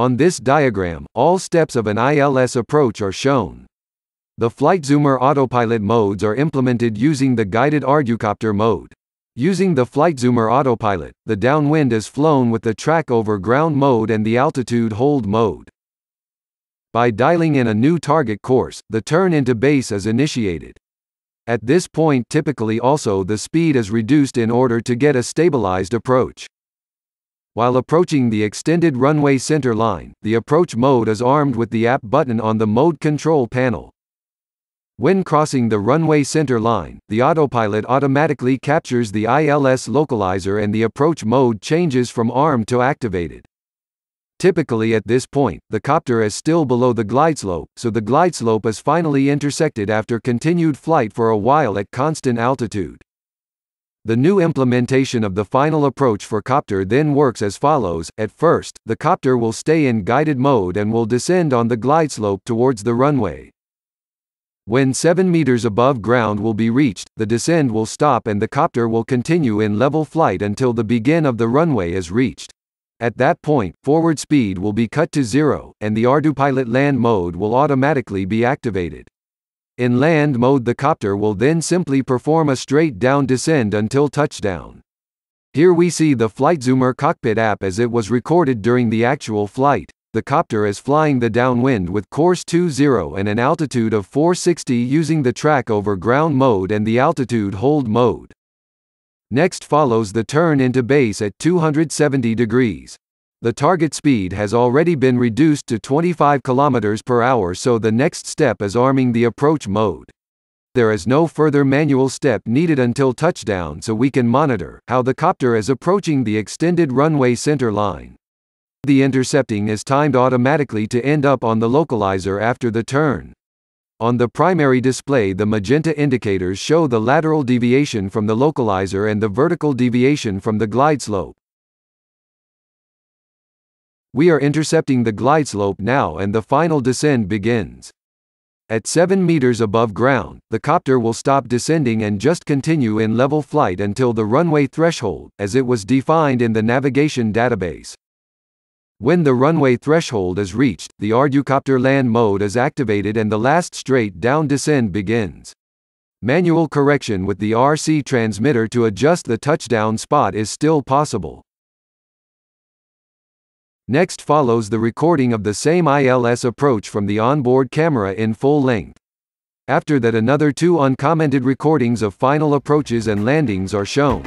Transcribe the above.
On this diagram, all steps of an ILS approach are shown. The FlightZoomer autopilot modes are implemented using the guided Arducopter mode. Using the FlightZoomer autopilot, the downwind is flown with the track over ground mode and the altitude hold mode. By dialing in a new target course, the turn into base is initiated. At this point typically also the speed is reduced in order to get a stabilized approach. While approaching the extended runway center line, the approach mode is armed with the app button on the mode control panel. When crossing the runway center line, the autopilot automatically captures the ILS localizer and the approach mode changes from armed to activated. Typically at this point, the copter is still below the glide slope, so the glide slope is finally intersected after continued flight for a while at constant altitude. The new implementation of the final approach for copter then works as follows. At first, the copter will stay in guided mode and will descend on the glide slope towards the runway. When 7 meters above ground will be reached, the descend will stop and the copter will continue in level flight until the begin of the runway is reached. At that point, forward speed will be cut to zero, and the Ardupilot land mode will automatically be activated. In land mode the copter will then simply perform a straight down descend until touchdown. Here we see the FlightZoomer cockpit app as it was recorded during the actual flight. The copter is flying the downwind with course 20 and an altitude of 460 using the track over ground mode and the altitude hold mode. Next follows the turn into base at 270 degrees. The target speed has already been reduced to 25 km per hour so the next step is arming the approach mode. There is no further manual step needed until touchdown so we can monitor how the copter is approaching the extended runway center line. The intercepting is timed automatically to end up on the localizer after the turn. On the primary display the magenta indicators show the lateral deviation from the localizer and the vertical deviation from the glide slope. We are intercepting the glide slope now and the final descend begins. At 7 meters above ground, the copter will stop descending and just continue in level flight until the runway threshold, as it was defined in the navigation database. When the runway threshold is reached, the Arducopter land mode is activated and the last straight down descend begins. Manual correction with the RC transmitter to adjust the touchdown spot is still possible. Next follows the recording of the same ILS approach from the onboard camera in full length. After that another two uncommented recordings of final approaches and landings are shown.